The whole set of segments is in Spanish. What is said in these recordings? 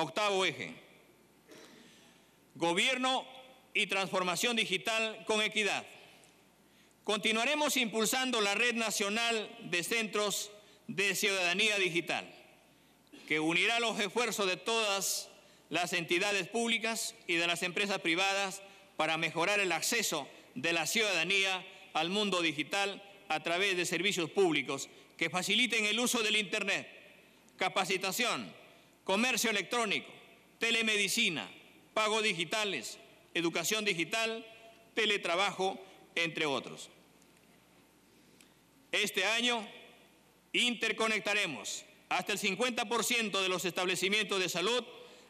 Octavo eje. Gobierno y transformación digital con equidad. Continuaremos impulsando la Red Nacional de Centros de Ciudadanía Digital, que unirá los esfuerzos de todas las entidades públicas y de las empresas privadas para mejorar el acceso de la ciudadanía al mundo digital a través de servicios públicos que faciliten el uso del Internet, capacitación, comercio electrónico, telemedicina, pagos digitales, educación digital, teletrabajo, entre otros. Este año interconectaremos hasta el 50% de los establecimientos de salud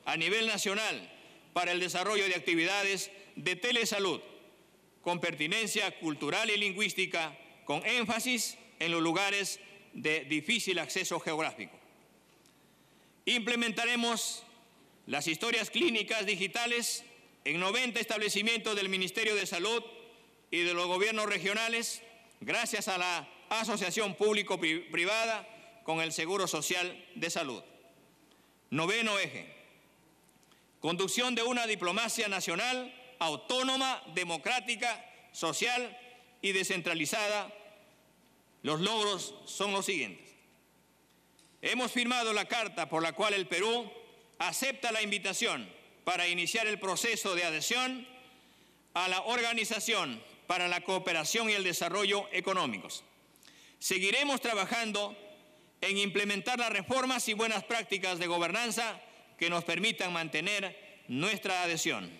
a nivel nacional para el desarrollo de actividades de telesalud con pertinencia cultural y lingüística, con énfasis en los lugares de difícil acceso geográfico. Implementaremos las historias clínicas digitales en 90 establecimientos del Ministerio de Salud y de los gobiernos regionales, gracias a la asociación público-privada con el Seguro Social de Salud. Noveno eje. Conducción de una diplomacia nacional autónoma, democrática, social y descentralizada. Los logros son los siguientes. Hemos firmado la carta por la cual el Perú acepta la invitación para iniciar el proceso de adhesión a la Organización para la Cooperación y el Desarrollo Económicos. Seguiremos trabajando en implementar las reformas y buenas prácticas de gobernanza que nos permitan mantener nuestra adhesión.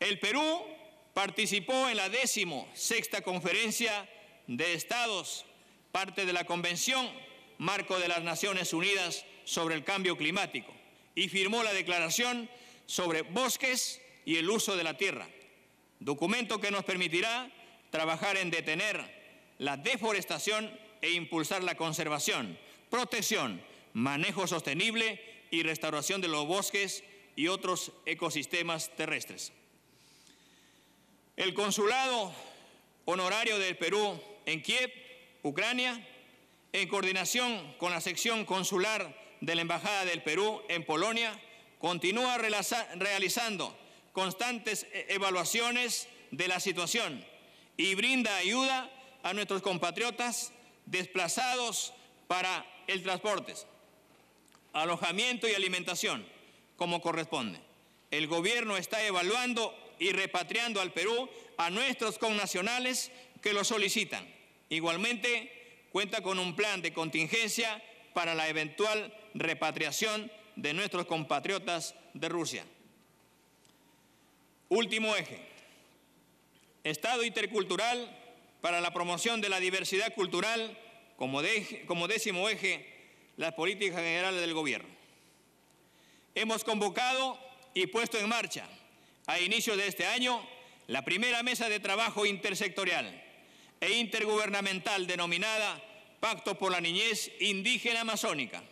El Perú participó en la décimo sexta conferencia de estados, parte de la Convención Marco de las Naciones Unidas sobre el Cambio Climático, y firmó la Declaración sobre Bosques y el Uso de la Tierra, documento que nos permitirá trabajar en detener la deforestación e impulsar la conservación, protección, manejo sostenible y restauración de los bosques y otros ecosistemas terrestres. El consulado honorario del Perú en Kiev, Ucrania, en coordinación con la sección consular de la Embajada del Perú en Polonia, continúa realizando constantes e-, evaluaciones de la situación y brinda ayuda a nuestros compatriotas desplazados para el transporte, alojamiento y alimentación, como corresponde. El gobierno está evaluando y repatriando al Perú a nuestros connacionales que lo solicitan. Igualmente, cuenta con un plan de contingencia para la eventual repatriación de nuestros compatriotas de Rusia. Último eje. Estado intercultural para la promoción de la diversidad cultural como, décimo eje las políticas generales del gobierno. Hemos convocado y puesto en marcha a inicio de este año la primera mesa de trabajo intersectorial e intergubernamental denominada Pacto por la Niñez Indígena Amazónica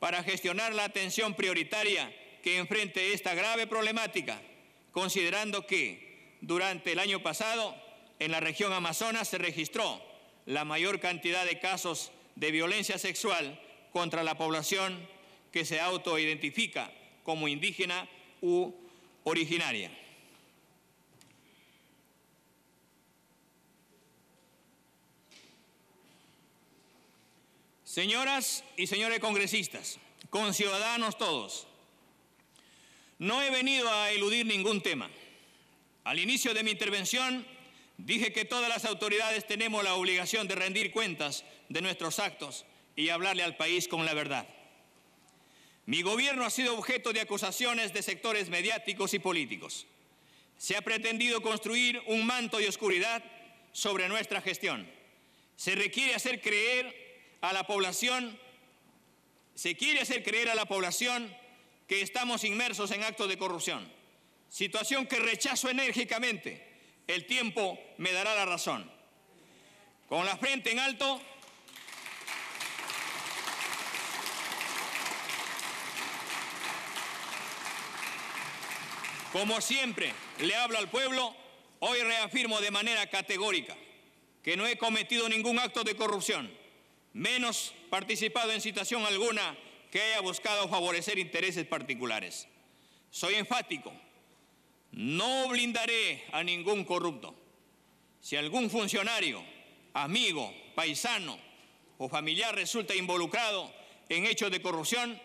para gestionar la atención prioritaria que enfrente esta grave problemática, considerando que durante el año pasado en la región Amazonas se registró la mayor cantidad de casos de violencia sexual contra la población que se autoidentifica como indígena u originaria. Señoras y señores congresistas, conciudadanos todos, no he venido a eludir ningún tema. Al inicio de mi intervención dije que todas las autoridades tenemos la obligación de rendir cuentas de nuestros actos y hablarle al país con la verdad. Mi gobierno ha sido objeto de acusaciones de sectores mediáticos y políticos. Se ha pretendido construir un manto de oscuridad sobre nuestra gestión. Se requiere hacer creer a la población, se quiere hacer creer a la población que estamos inmersos en actos de corrupción, situación que rechazo enérgicamente. El tiempo me dará la razón. Con la frente en alto, Como siempre le hablo al pueblo, hoy reafirmo de manera categórica que no he cometido ningún acto de corrupción, menos participado en situación alguna que haya buscado favorecer intereses particulares. Soy enfático, no blindaré a ningún corrupto. Si algún funcionario, amigo, paisano o familiar resulta involucrado en hechos de corrupción,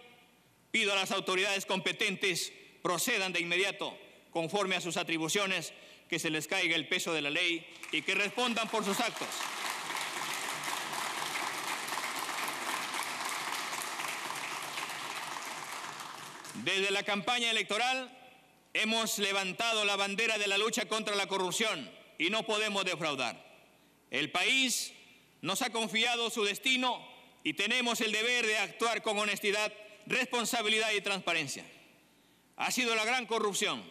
pido a las autoridades competentes procedan de inmediato conforme a sus atribuciones, que se les caiga el peso de la ley y que respondan por sus actos. Desde la campaña electoral hemos levantado la bandera de la lucha contra la corrupción y no podemos defraudar. El país nos ha confiado su destino y tenemos el deber de actuar con honestidad, responsabilidad y transparencia. Ha sido la gran corrupción,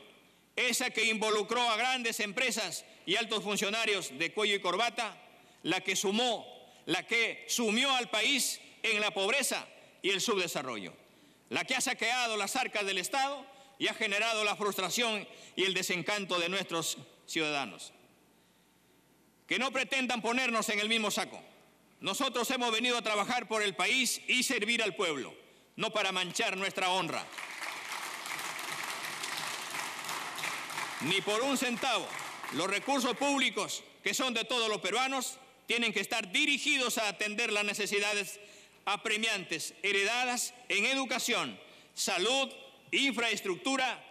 esa que involucró a grandes empresas y altos funcionarios de cuello y corbata, la que sumó, la que sumió al país en la pobreza y el subdesarrollo la que ha saqueado las arcas del Estado y ha generado la frustración y el desencanto de nuestros ciudadanos. Que no pretendan ponernos en el mismo saco. Nosotros hemos venido a trabajar por el país y servir al pueblo, no para manchar nuestra honra. Ni por un centavo. Los recursos públicos, que son de todos los peruanos, tienen que estar dirigidos a atender las necesidades apremiantes heredadas en educación, salud, infraestructura,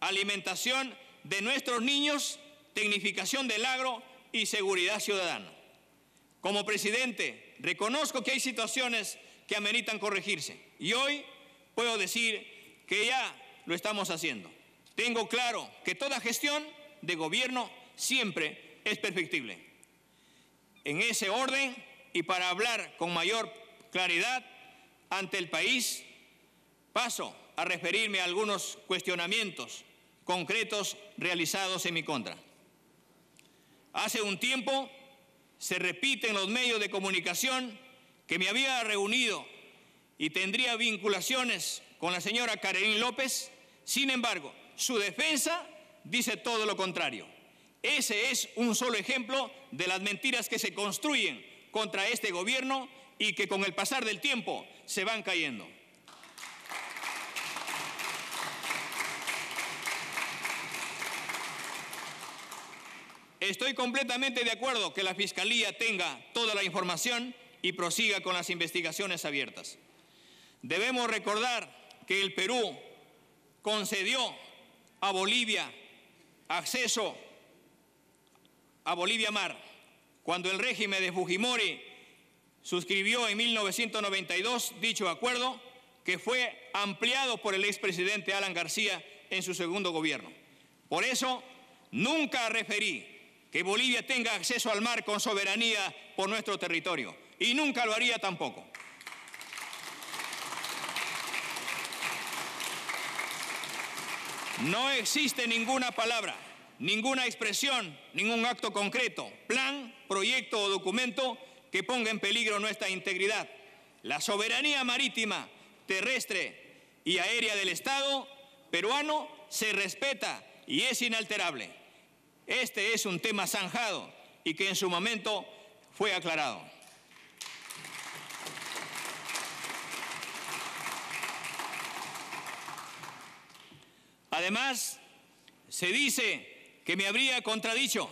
alimentación de nuestros niños, tecnificación del agro y seguridad ciudadana. Como presidente, reconozco que hay situaciones que ameritan corregirse y hoy puedo decir que ya lo estamos haciendo. Tengo claro que toda gestión de gobierno siempre es perfectible. En ese orden y para hablar con mayor claridad ante el país, paso a referirme a algunos cuestionamientos concretos realizados en mi contra. Hace un tiempo se repite en los medios de comunicación que me había reunido y tendría vinculaciones con la señora Karen López, sin embargo, su defensa dice todo lo contrario. Ese es un solo ejemplo de las mentiras que se construyen contra este gobierno y que con el pasar del tiempo se van cayendo. Estoy completamente de acuerdo que la Fiscalía tenga toda la información y prosiga con las investigaciones abiertas. Debemos recordar que el Perú concedió a Bolivia acceso a Bolivia Mar cuando el régimen de Fujimori suscribió en 1992 dicho acuerdo que fue ampliado por el expresidente Alan García en su segundo gobierno. Por eso, nunca referí que Bolivia tenga acceso al mar con soberanía por nuestro territorio y nunca lo haría tampoco. No existe ninguna palabra, ninguna expresión, ningún acto concreto, plan, proyecto o documento que ponga en peligro nuestra integridad. La soberanía marítima, terrestre y aérea del Estado peruano se respeta y es inalterable. Este es un tema zanjado y que en su momento fue aclarado. Además, se dice que me habría contradicho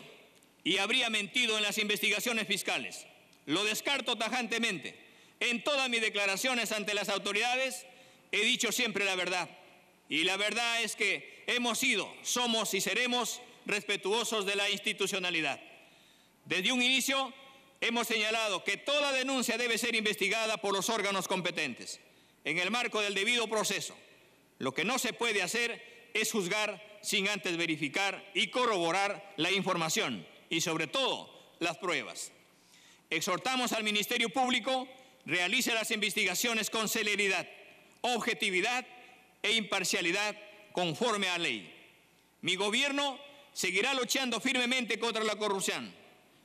y habría mentido en las investigaciones fiscales. Lo descarto tajantemente. En todas mis declaraciones ante las autoridades he dicho siempre la verdad. Y la verdad es que hemos sido, somos y seremos respetuosos de la institucionalidad. Desde un inicio hemos señalado que toda denuncia debe ser investigada por los órganos competentes, en el marco del debido proceso. Lo que no se puede hacer es juzgar sin antes verificar y corroborar la información y sobre todo las pruebas. Exhortamos al Ministerio Público realice las investigaciones con celeridad, objetividad e imparcialidad conforme a ley. Mi gobierno seguirá luchando firmemente contra la corrupción.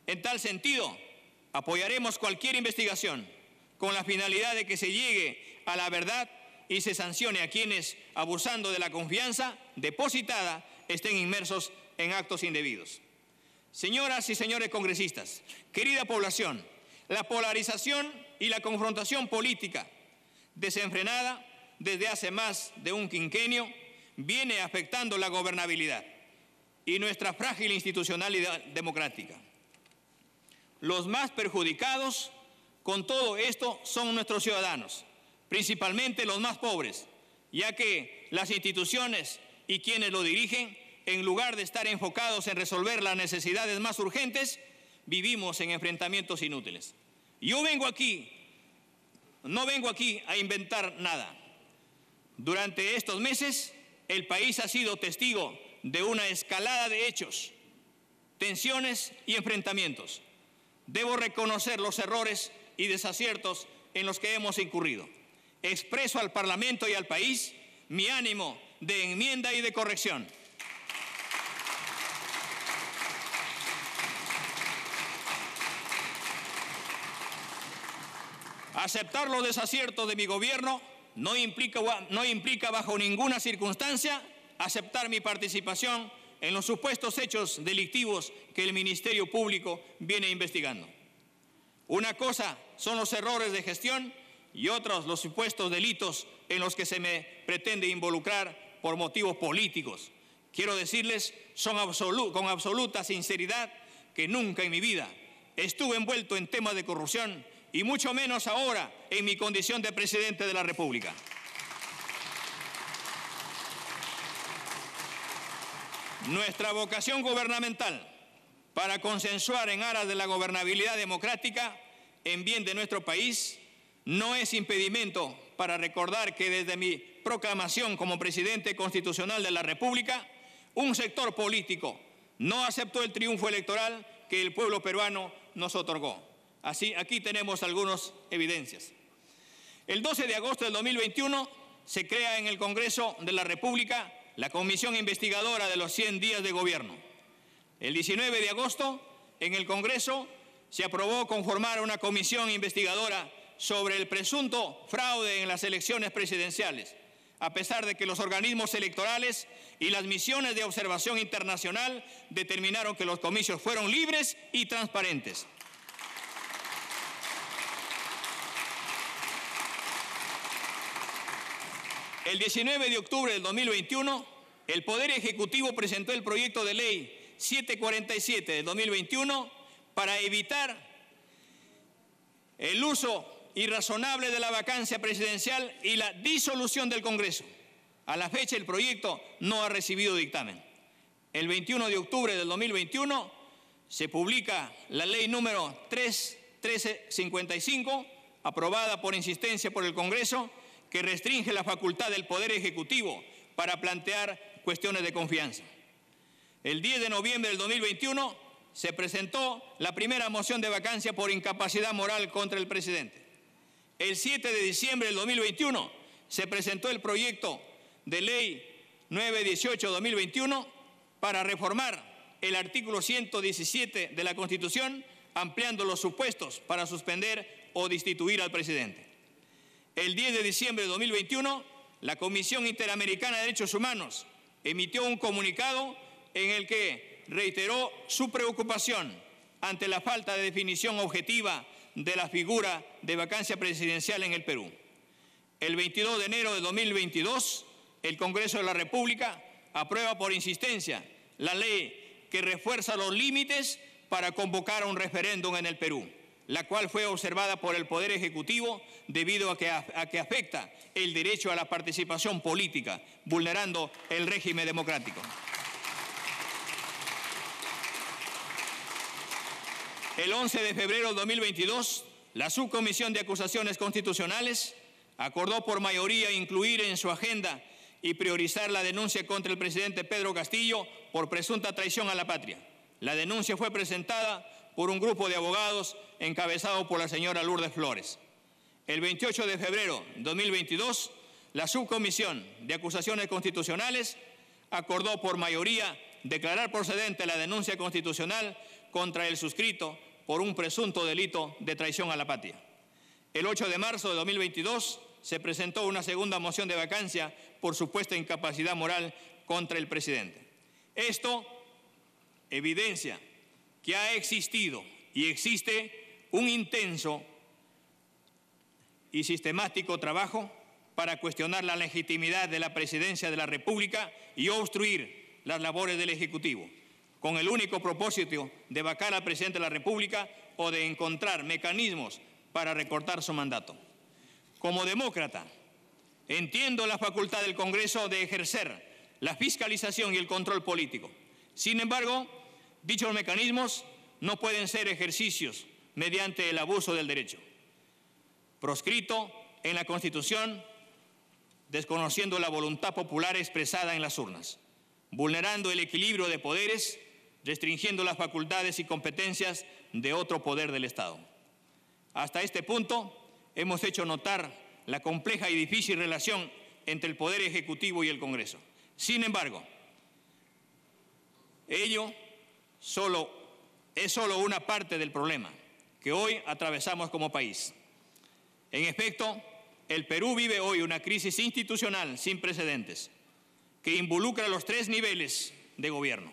En tal sentido, apoyaremos cualquier investigación con la finalidad de que se llegue a la verdad y se sancione a quienes, abusando de la confianza depositada, estén inmersos en actos indebidos. Señoras y señores congresistas, querida población, la polarización y la confrontación política desenfrenada desde hace más de un quinquenio viene afectando la gobernabilidad y nuestra frágil institucionalidad democrática. Los más perjudicados con todo esto son nuestros ciudadanos, principalmente los más pobres, ya que las instituciones y quienes lo dirigen, en lugar de estar enfocados en resolver las necesidades más urgentes, vivimos en enfrentamientos inútiles. Yo vengo aquí, no vengo aquí a inventar nada. Durante estos meses, el país ha sido testigo de una escalada de hechos, tensiones y enfrentamientos. Debo reconocer los errores y desaciertos en los que hemos incurrido. Expreso al Parlamento y al país mi ánimo de enmienda y de corrección. Aceptar los desaciertos de mi gobierno no implica, no implica bajo ninguna circunstancia aceptar mi participación en los supuestos hechos delictivos que el Ministerio Público viene investigando. Una cosa son los errores de gestión y otros los supuestos delitos en los que se me pretende involucrar por motivos políticos. Quiero decirles son con absoluta sinceridad que nunca en mi vida estuve envuelto en temas de corrupción y mucho menos ahora en mi condición de presidente de la República. Nuestra vocación gubernamental para consensuar en aras de la gobernabilidad democrática en bien de nuestro país no es impedimento para recordar que desde mi proclamación como presidente constitucional de la República, un sector político no aceptó el triunfo electoral que el pueblo peruano nos otorgó. Así, aquí tenemos algunas evidencias. El 12 de agosto del 2021 se crea en el Congreso de la República la Comisión Investigadora de los 100 días de gobierno. El 19 de agosto, en el Congreso, se aprobó conformar una comisión investigadora sobre el presunto fraude en las elecciones presidenciales, a pesar de que los organismos electorales y las misiones de observación internacional determinaron que los comicios fueron libres y transparentes. El 19 de octubre del 2021, el Poder Ejecutivo presentó el proyecto de ley 747 del 2021 para evitar el uso irrazonable de la vacancia presidencial y la disolución del Congreso. A la fecha el proyecto no ha recibido dictamen. El 21 de octubre del 2021 se publica la ley número 31355, aprobada por insistencia por el Congreso, que restringe la facultad del Poder Ejecutivo para plantear cuestiones de confianza. El 10 de noviembre del 2021 se presentó la primera moción de vacancia por incapacidad moral contra el presidente. El 7 de diciembre del 2021 se presentó el proyecto de ley 918-2021 para reformar el artículo 117 de la Constitución, ampliando los supuestos para suspender o destituir al presidente. El 10 de diciembre de 2021, la Comisión Interamericana de Derechos Humanos emitió un comunicado en el que reiteró su preocupación ante la falta de definición objetiva de la figura de vacancia presidencial en el Perú. El 22 de enero de 2022, el Congreso de la República aprueba por insistencia la ley que refuerza los límites para convocar un referéndum en el Perú la cual fue observada por el Poder Ejecutivo debido a que, afecta el derecho a la participación política, vulnerando el régimen democrático. El 11 de febrero de 2022, la Subcomisión de Acusaciones Constitucionales acordó por mayoría incluir en su agenda y priorizar la denuncia contra el presidente Pedro Castillo por presunta traición a la patria. La denuncia fue presentada por un grupo de abogados encabezado por la señora Lourdes Flores. El 28 de febrero de 2022, la Subcomisión de Acusaciones Constitucionales acordó por mayoría declarar procedente la denuncia constitucional contra el suscrito por un presunto delito de traición a la patria. El 8 de marzo de 2022 se presentó una segunda moción de vacancia por supuesta incapacidad moral contra el presidente. Esto evidencia que ha existido y existe un intenso y sistemático trabajo para cuestionar la legitimidad de la presidencia de la República y obstruir las labores del Ejecutivo, con el único propósito de vacar al presidente de la República o de encontrar mecanismos para recortar su mandato. Como demócrata, entiendo la facultad del Congreso de ejercer la fiscalización y el control político. Sin embargo, dichos mecanismos no pueden ser ejercicios mediante el abuso del derecho, proscrito en la Constitución, desconociendo la voluntad popular expresada en las urnas, vulnerando el equilibrio de poderes, restringiendo las facultades y competencias de otro poder del Estado. Hasta este punto hemos hecho notar la compleja y difícil relación entre el Poder Ejecutivo y el Congreso. Sin embargo, ello solo, es solo una parte del problema que hoy atravesamos como país. En efecto, el Perú vive hoy una crisis institucional sin precedentes que involucra los tres niveles de gobierno.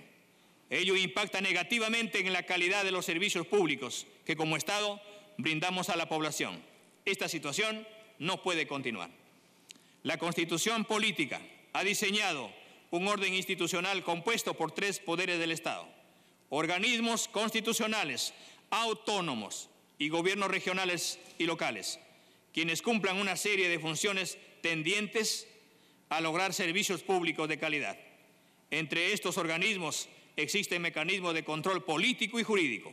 Ello impacta negativamente en la calidad de los servicios públicos que como Estado brindamos a la población. Esta situación no puede continuar. La constitución política ha diseñado un orden institucional compuesto por tres poderes del Estado, organismos constitucionales autónomos y gobiernos regionales y locales, quienes cumplan una serie de funciones tendientes a lograr servicios públicos de calidad. Entre estos organismos existen mecanismos de control político y jurídico,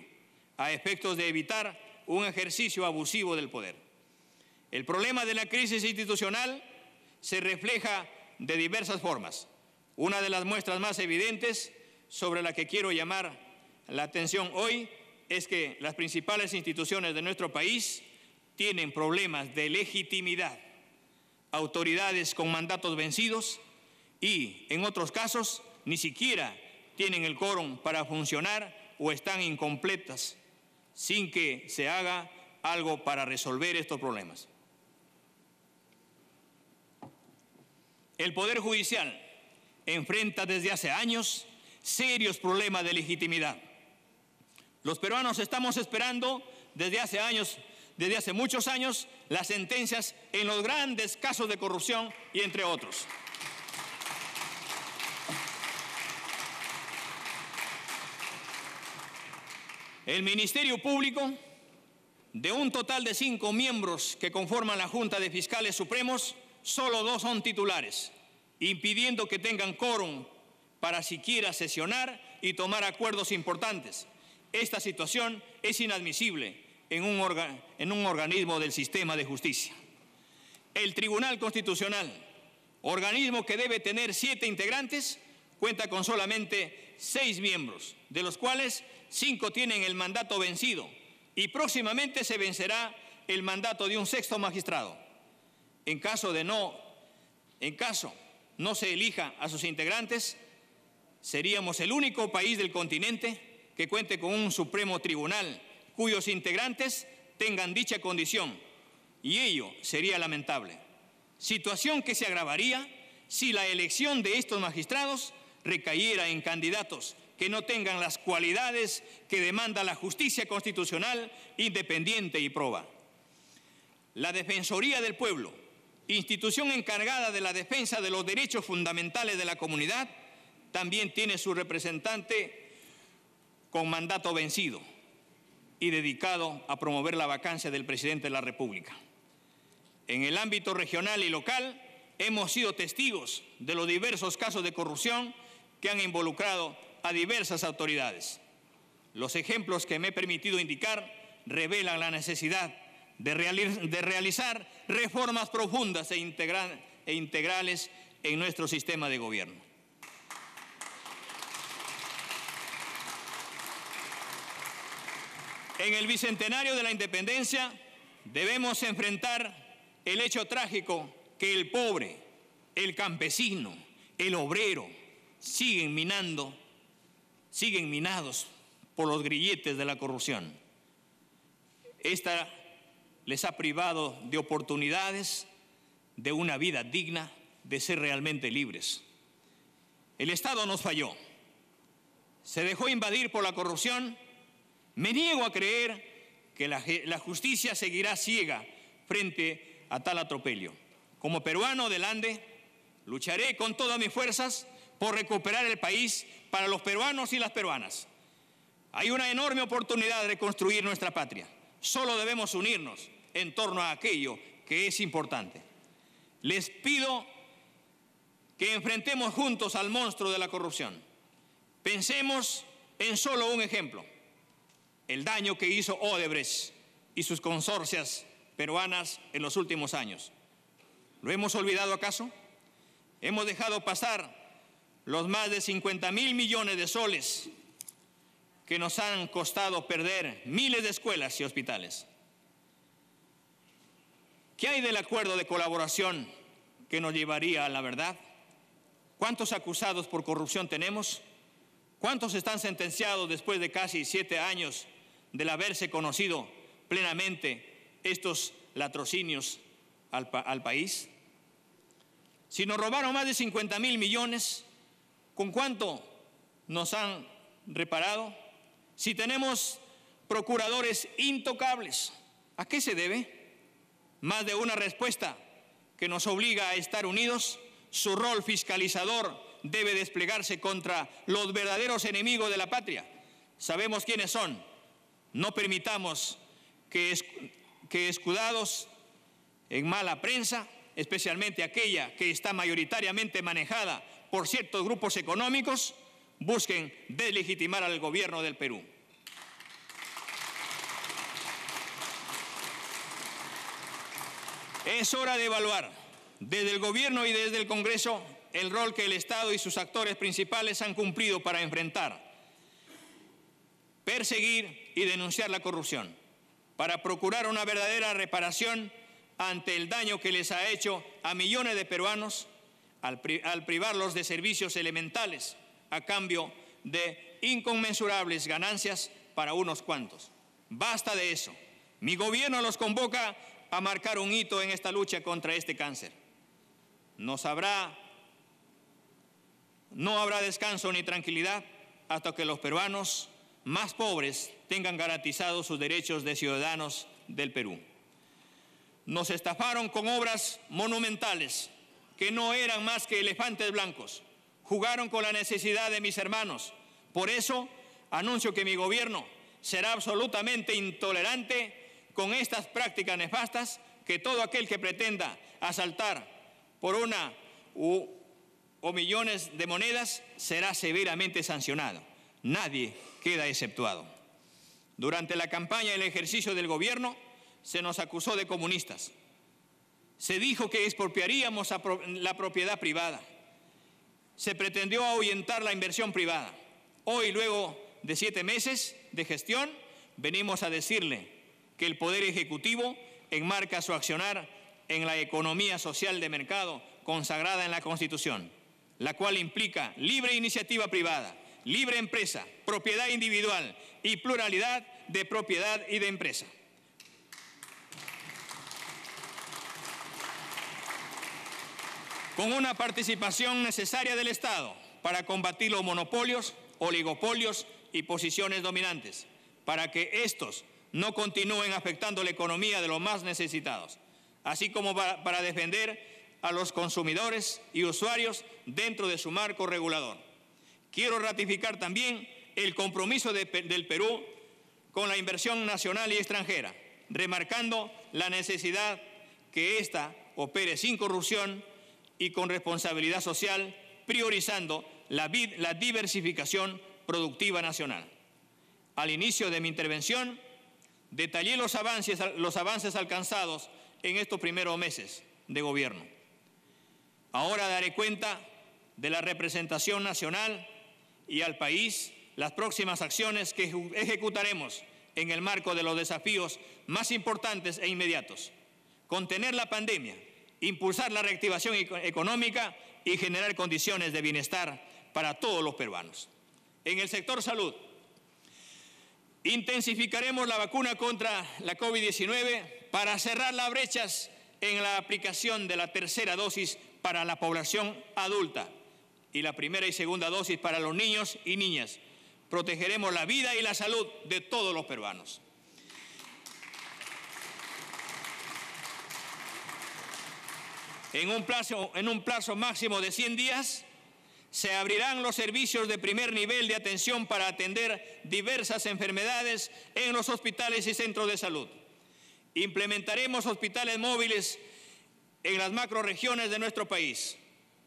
a efectos de evitar un ejercicio abusivo del poder. El problema de la crisis institucional se refleja de diversas formas. Una de las muestras más evidentes sobre la que quiero llamar la atención hoy es que las principales instituciones de nuestro país tienen problemas de legitimidad, autoridades con mandatos vencidos y, en otros casos, ni siquiera tienen el quórum para funcionar o están incompletas sin que se haga algo para resolver estos problemas. El Poder Judicial enfrenta desde hace años serios problemas de legitimidad. Los peruanos estamos esperando desde hace años, desde hace muchos años, las sentencias en los grandes casos de corrupción y entre otros. El Ministerio Público, de un total de cinco miembros que conforman la Junta de Fiscales Supremos, solo dos son titulares, impidiendo que tengan quórum para siquiera sesionar y tomar acuerdos importantes. Esta situación es inadmisible en un, organismo del sistema de justicia. El Tribunal Constitucional, organismo que debe tener siete integrantes, cuenta con solamente seis miembros, de los cuales cinco tienen el mandato vencido y próximamente se vencerá el mandato de un sexto magistrado. En caso de no, en caso no se elija a sus integrantes, seríamos el único país del continente que cuente con un Supremo Tribunal cuyos integrantes tengan dicha condición, y ello sería lamentable. Situación que se agravaría si la elección de estos magistrados recayera en candidatos que no tengan las cualidades que demanda la justicia constitucional independiente y proba. La Defensoría del Pueblo, institución encargada de la defensa de los derechos fundamentales de la comunidad, también tiene su representante con mandato vencido y dedicado a promover la vacancia del presidente de la República. En el ámbito regional y local hemos sido testigos de los diversos casos de corrupción que han involucrado a diversas autoridades. Los ejemplos que me he permitido indicar revelan la necesidad de, realizar reformas profundas e, e integrales en nuestro sistema de gobierno. En el bicentenario de la independencia debemos enfrentar el hecho trágico que el pobre, el campesino, el obrero siguen minando siguen minados por los grilletes de la corrupción. Esta les ha privado de oportunidades, de una vida digna, de ser realmente libres. El Estado nos falló. Se dejó invadir por la corrupción. Me niego a creer que la, justicia seguirá ciega frente a tal atropello. Como peruano del Ande, lucharé con todas mis fuerzas por recuperar el país para los peruanos y las peruanas. Hay una enorme oportunidad de reconstruir nuestra patria. Solo debemos unirnos en torno a aquello que es importante. Les pido que enfrentemos juntos al monstruo de la corrupción. Pensemos en solo un ejemplo, el daño que hizo Odebrecht y sus consorcias peruanas en los últimos años. ¿Lo hemos olvidado acaso? Hemos dejado pasar los más de 50 mil millones de soles que nos han costado perder miles de escuelas y hospitales. ¿Qué hay del acuerdo de colaboración que nos llevaría a la verdad? ¿Cuántos acusados por corrupción tenemos? ¿Cuántos están sentenciados después de casi siete años del haberse conocido plenamente estos latrocinios al, al país? Si nos robaron más de 50 mil millones, ¿con cuánto nos han reparado? Si tenemos procuradores intocables, ¿a qué se debe? Más de una respuesta que nos obliga a estar unidos. Su rol fiscalizador debe desplegarse contra los verdaderos enemigos de la patria. Sabemos quiénes son. No permitamos que, escudados en mala prensa, especialmente aquella que está mayoritariamente manejada por ciertos grupos económicos, busquen deslegitimar al gobierno del Perú. Es hora de evaluar desde el Gobierno y desde el Congreso el rol que el Estado y sus actores principales han cumplido para enfrentar, perseguir y denunciar la corrupción, para procurar una verdadera reparación ante el daño que les ha hecho a millones de peruanos al, privarlos de servicios elementales a cambio de inconmensurables ganancias para unos cuantos. Basta de eso. Mi gobierno los convoca a marcar un hito en esta lucha contra este cáncer. No habrá, no habrá descanso ni tranquilidad hasta que los peruanos más pobres tengan garantizados sus derechos de ciudadanos del Perú. Nos estafaron con obras monumentales que no eran más que elefantes blancos jugaron con la necesidad de mis hermanos. Por eso anuncio que mi gobierno será absolutamente intolerante con estas prácticas nefastas que todo aquel que pretenda asaltar por una o millones de monedas será severamente sancionado. Nadie queda exceptuado. Durante la campaña y el ejercicio del gobierno se nos acusó de comunistas. Se dijo que expropiaríamos la propiedad privada se pretendió ahuyentar la inversión privada. Hoy, luego de siete meses de gestión, venimos a decirle que el Poder Ejecutivo enmarca su accionar en la economía social de mercado consagrada en la Constitución, la cual implica libre iniciativa privada, libre empresa, propiedad individual y pluralidad de propiedad y de empresa. con una participación necesaria del Estado para combatir los monopolios, oligopolios y posiciones dominantes, para que estos no continúen afectando la economía de los más necesitados, así como para, defender a los consumidores y usuarios dentro de su marco regulador. Quiero ratificar también el compromiso del Perú con la inversión nacional y extranjera, remarcando la necesidad que ésta opere sin corrupción y con responsabilidad social, priorizando la, diversificación productiva nacional. Al inicio de mi intervención, detallé los avances, los avances alcanzados en estos primeros meses de gobierno. Ahora daré cuenta de la representación nacional y al país las próximas acciones que ejecutaremos en el marco de los desafíos más importantes e inmediatos. Contener la pandemia, impulsar la reactivación económica y generar condiciones de bienestar para todos los peruanos. En el sector salud, intensificaremos la vacuna contra la COVID-19 para cerrar las brechas en la aplicación de la tercera dosis para la población adulta y la primera y segunda dosis para los niños y niñas. Protegeremos la vida y la salud de todos los peruanos. En un plazo, en un plazo máximo de 100 días, se abrirán los servicios de primer nivel de atención para atender diversas enfermedades en los hospitales y centros de salud. Implementaremos hospitales móviles en las macroregiones de nuestro país.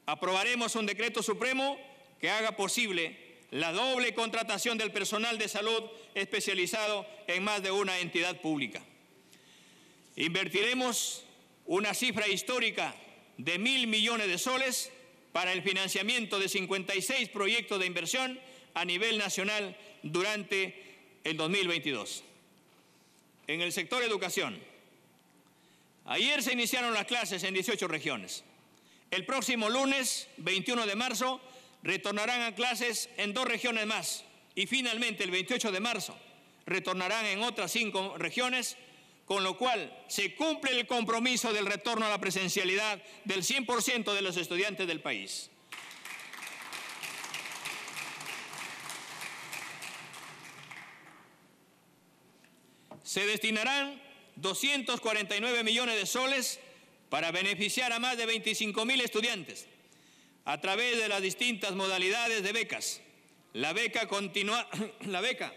Aprobaremos un decreto supremo que haga posible la doble contratación del personal de salud especializado en más de una entidad pública. Invertiremos una cifra histórica de mil millones de soles para el financiamiento de 56 proyectos de inversión a nivel nacional durante el 2022. En el sector educación, ayer se iniciaron las clases en 18 regiones. El próximo lunes, 21 de marzo, retornarán a clases en dos regiones más y finalmente el 28 de marzo retornarán en otras cinco regiones con lo cual se cumple el compromiso del retorno a la presencialidad del 100% de los estudiantes del país. Se destinarán 249 millones de soles para beneficiar a más de 25 mil estudiantes a través de las distintas modalidades de becas. La beca, continua, la beca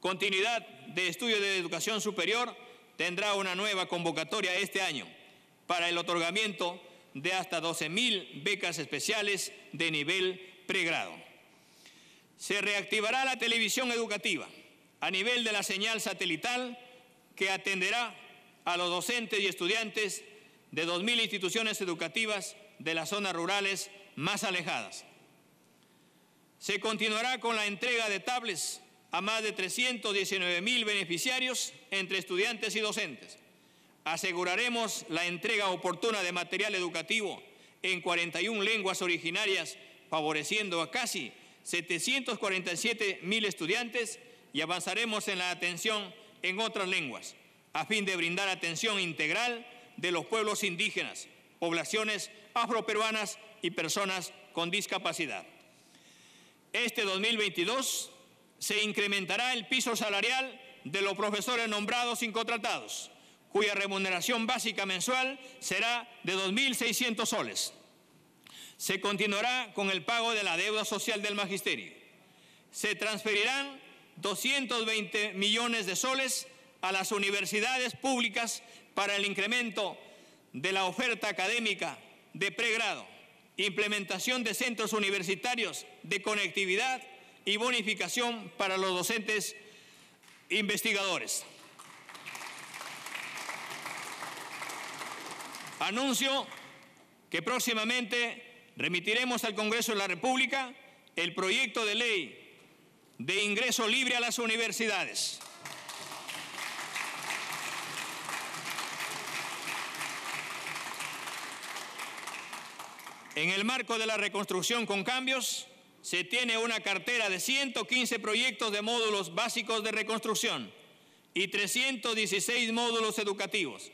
Continuidad de estudio de educación superior tendrá una nueva convocatoria este año para el otorgamiento de hasta 12.000 becas especiales de nivel pregrado. Se reactivará la televisión educativa a nivel de la señal satelital que atenderá a los docentes y estudiantes de 2.000 instituciones educativas de las zonas rurales más alejadas. Se continuará con la entrega de tablets a más de 319 mil beneficiarios entre estudiantes y docentes. Aseguraremos la entrega oportuna de material educativo en 41 lenguas originarias, favoreciendo a casi 747 mil estudiantes y avanzaremos en la atención en otras lenguas, a fin de brindar atención integral de los pueblos indígenas, poblaciones afroperuanas y personas con discapacidad. Este 2022 se incrementará el piso salarial de los profesores nombrados sin contratados, cuya remuneración básica mensual será de 2.600 soles. Se continuará con el pago de la deuda social del magisterio. Se transferirán 220 millones de soles a las universidades públicas para el incremento de la oferta académica de pregrado, implementación de centros universitarios de conectividad y bonificación para los docentes investigadores. Anuncio que próximamente remitiremos al Congreso de la República el proyecto de ley de ingreso libre a las universidades. En el marco de la reconstrucción con cambios, se tiene una cartera de 115 proyectos de módulos básicos de reconstrucción y 316 módulos educativos.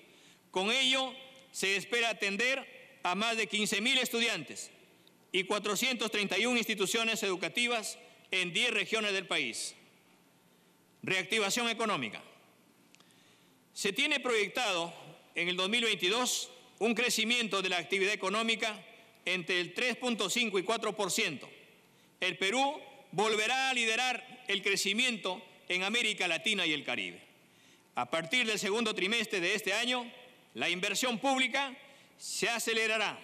Con ello, se espera atender a más de 15.000 estudiantes y 431 instituciones educativas en 10 regiones del país. Reactivación económica. Se tiene proyectado en el 2022 un crecimiento de la actividad económica entre el 3.5 y 4% el Perú volverá a liderar el crecimiento en América Latina y el Caribe. A partir del segundo trimestre de este año, la inversión pública se acelerará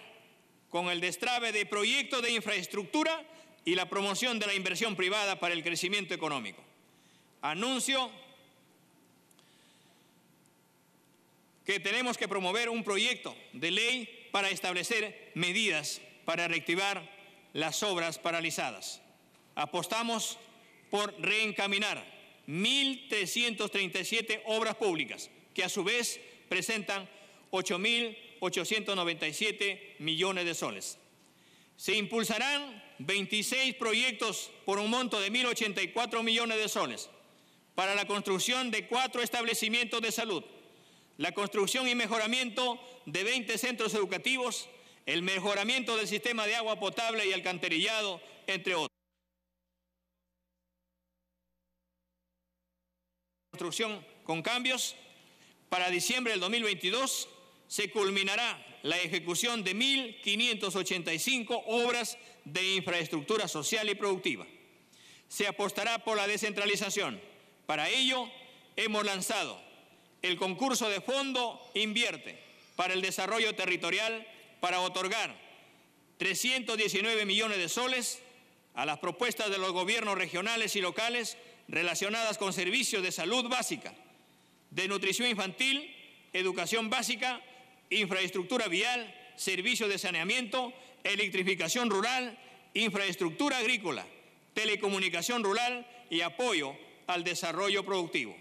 con el destrave de proyectos de infraestructura y la promoción de la inversión privada para el crecimiento económico. Anuncio que tenemos que promover un proyecto de ley para establecer medidas para reactivar las obras paralizadas. Apostamos por reencaminar 1.337 obras públicas, que a su vez presentan 8.897 millones de soles. Se impulsarán 26 proyectos por un monto de 1.084 millones de soles para la construcción de cuatro establecimientos de salud, la construcción y mejoramiento de 20 centros educativos el mejoramiento del sistema de agua potable y alcantarillado, entre otros. Construcción con cambios. Para diciembre del 2022 se culminará la ejecución de 1.585 obras de infraestructura social y productiva. Se apostará por la descentralización. Para ello, hemos lanzado el concurso de fondo Invierte para el desarrollo territorial para otorgar 319 millones de soles a las propuestas de los gobiernos regionales y locales relacionadas con servicios de salud básica, de nutrición infantil, educación básica, infraestructura vial, servicios de saneamiento, electrificación rural, infraestructura agrícola, telecomunicación rural y apoyo al desarrollo productivo.